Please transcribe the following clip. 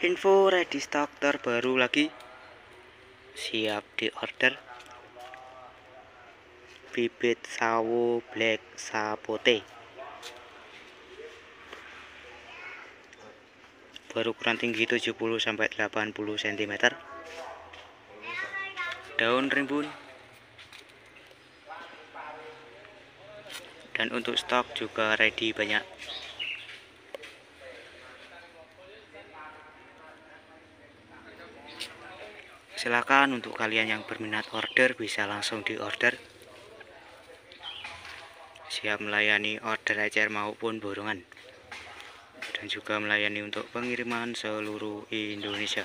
info ready stock terbaru lagi. Siap di order bibit sawo black sapote. Baru kurang tinggi 70 sampai 80 cm daun rimbun. Dan untuk stok juga ready banyak silakan untuk kalian yang berminat order bisa langsung di order siap melayani order ecer maupun borongan dan juga melayani untuk pengiriman seluruh Indonesia